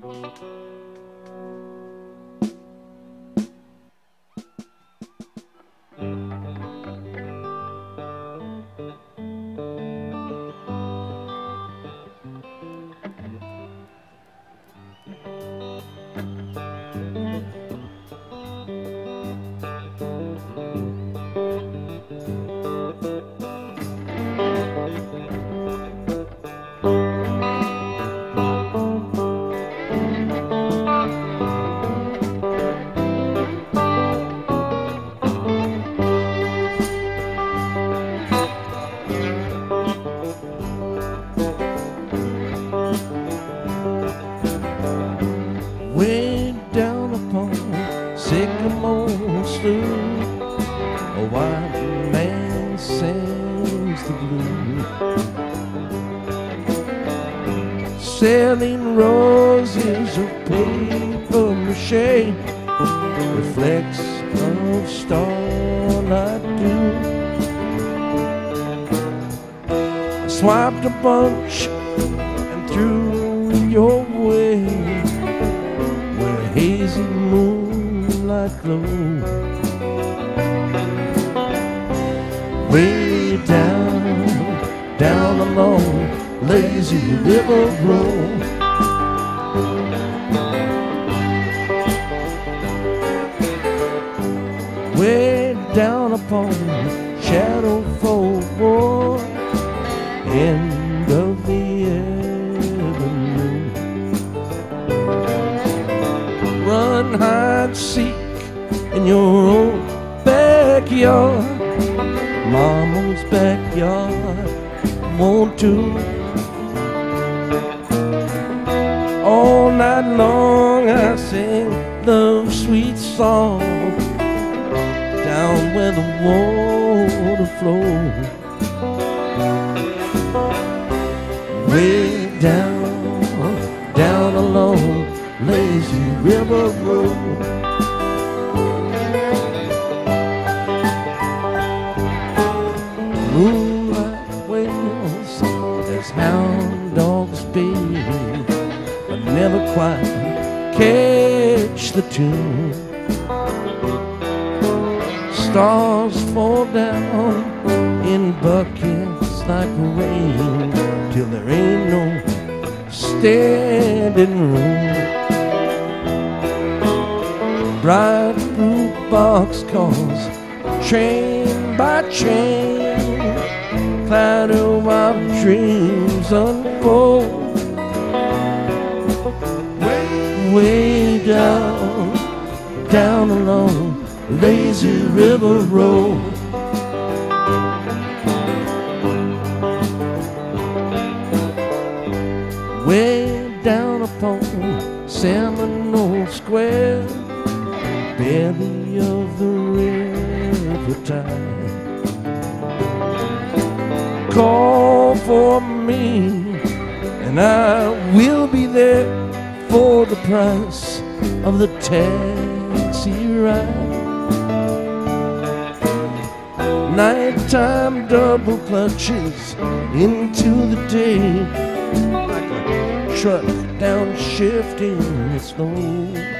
Way a white man sings the blues. Selling roses of paper mache, reflects of starlight dew. I swiped a bunch and threw your way where hazy moonlight glows. Way down, down along lazy river road. Way down upon the Shadow Ford, end of the avenue. run, hide, seek in your own backyard. Mama's backyard, want to. All night long I sing love sweet song down where the water flows. Way down, down along lazy river road. Hound dogs bay, but never quite catch the tune. Stars fall down in buckets like rain till there ain't no standing room. Bright blue box cars, train by train, cloud of our dreams unfold. Way, way down, down along lazy river road. Way down upon Seminole Square belly of the river tide. Call for and I will be there for the price of the taxi ride. Nighttime double clutches into the day, like a truck downshifting the snow.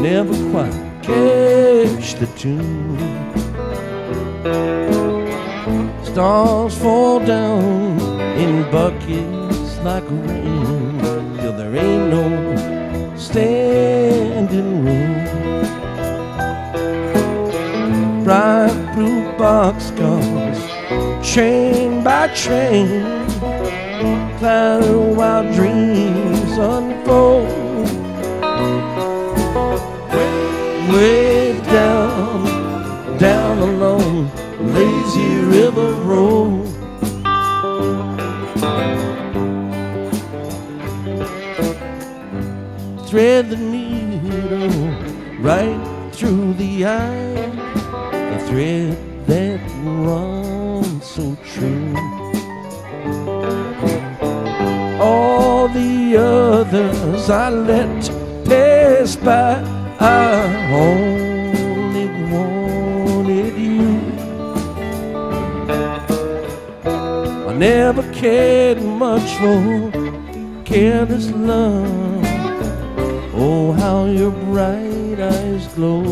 Never quite catch the tune. Stars fall down in buckets like rain till there ain't no standing room. Bright blue boxcars, train by train, cloud while dreams Thread the needle right through the eye, the thread that runs so true. All the others I let pass by, I only wanted you. I never cared much for careless love. Oh, how your bright eyes glow.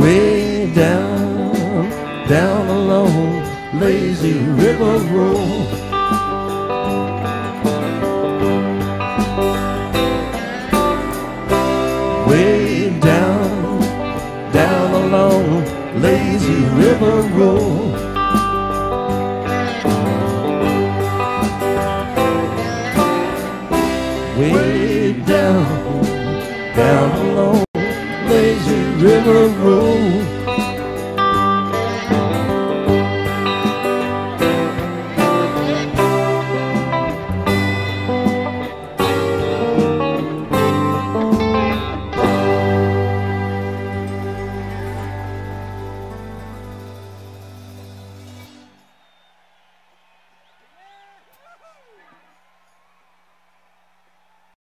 Way down, down along lazy river road. Way down, down along lazy river road. River.